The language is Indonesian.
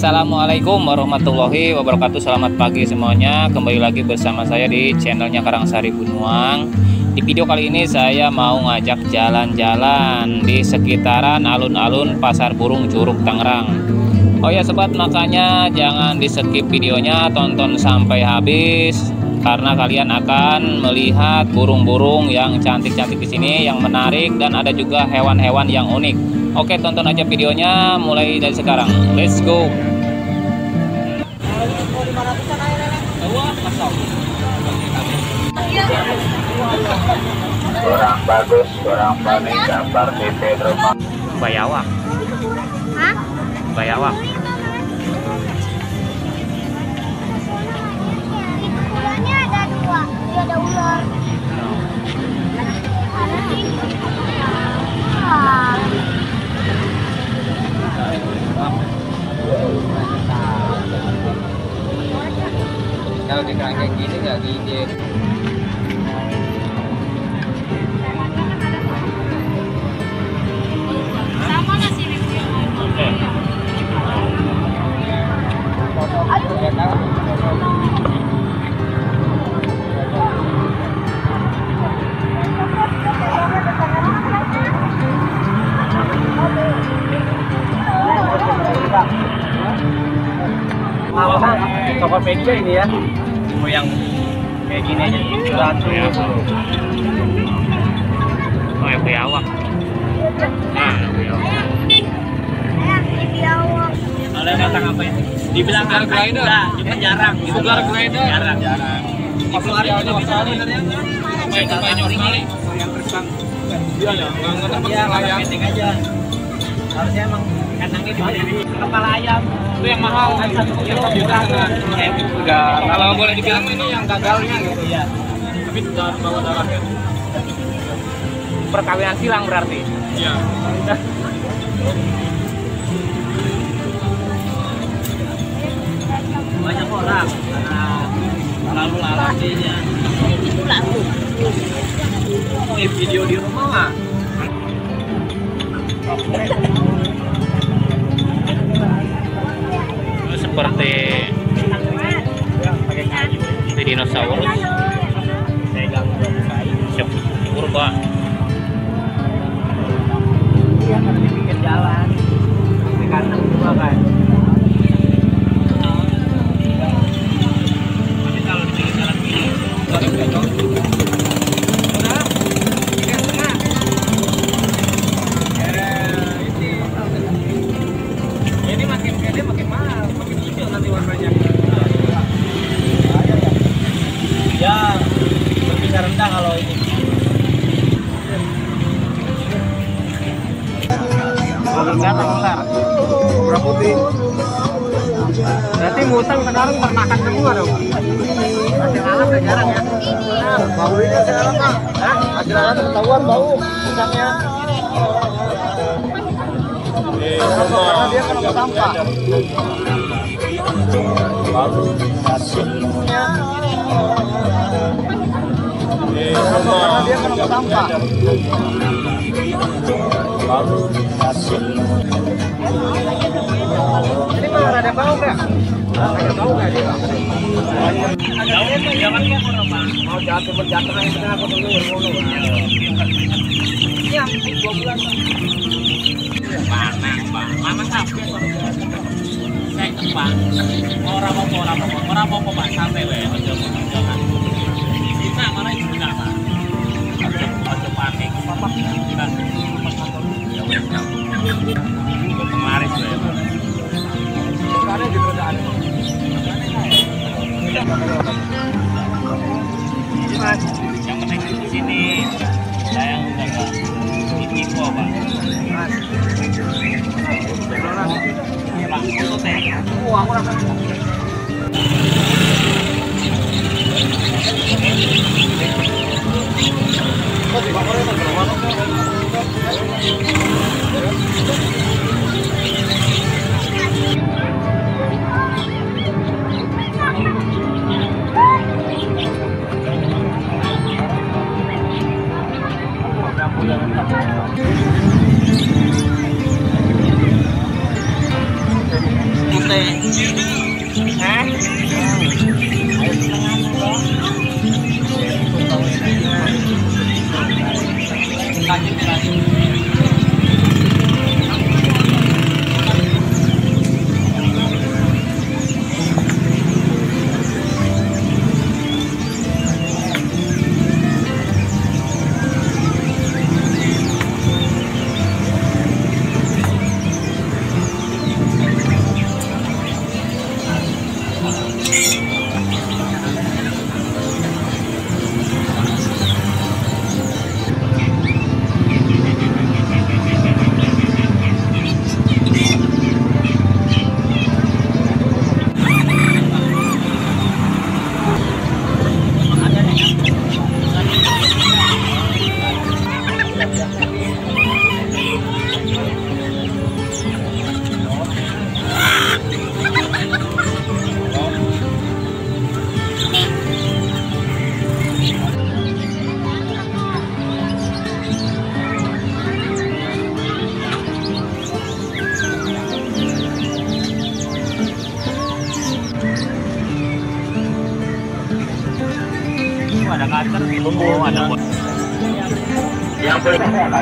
Assalamualaikum warahmatullahi wabarakatuh Selamat pagi semuanya Kembali lagi bersama saya di channelnya Karangsari Bunuang Di video kali ini saya mau ngajak jalan-jalan Di sekitaran alun-alun Pasar Burung Curug Tangerang Oh ya sobat makanya jangan di skip videonya Tonton sampai habis karena kalian akan melihat burung-burung yang cantik-cantik di sini, yang menarik dan ada juga hewan-hewan yang unik. Oke, tonton aja videonya mulai dari sekarang. Let's go. Kurang bagus, kurang panik, gambar di Pedro. Bayawak. Hah? Bayawak. Ularnya ada dua. Dia ada ular. Ah. Kalau di kerangkeng gini nggak gigit. Sama Toko media ini ya. Oh yang kayak gini aja satu. Oh, ya bayawak. Nah, bayawak. Kalau datang apa ini? Dibilang sugar glider, cuma jarang. Sugar glider, jarang. Jarang. Australia ada Australia. Main main Australia. Yang terbang. Iya ya, nggak layang. Penting aja. Harusnya emang kepala ayam. Itu yang mahal. Satu juta. Enggak, kalau boleh dibilang ini yang gagalnya gitu. Iya. Tapi jangan bawa darahnya. Perkawinan silang berarti. Iya. banyak orang karena lalu lalasinya oh ya video di rumah mah dinosaurus. Purba. dia kan di pinggir jalan di kan ya berbisa rendah kalau ini. Kurang putih. Berarti musang sekarang termakan semua dong. Alam udah jarang ya. Bau ini alam mah. Hah? Hasil alam ketahuan bau musangnya. Karena dia kena sampah. Ini mah ada bau nggak? Ada bau nggak dia? Mau jatuh berjatuh aja benar aku dulu dulu. Iya, dua bulan. Mana, Pak? Mana sampai Orang mau orang mau orang mau Pak santai we. Aja jangan. Kita mana itu kenapa? Aja aja panik. Papa kita. Ya wes. Kemarin we. Karena di kerjaan. Yang penting di sini saya udah info pak. Pak, Oh, ano po? of berkaitan dengan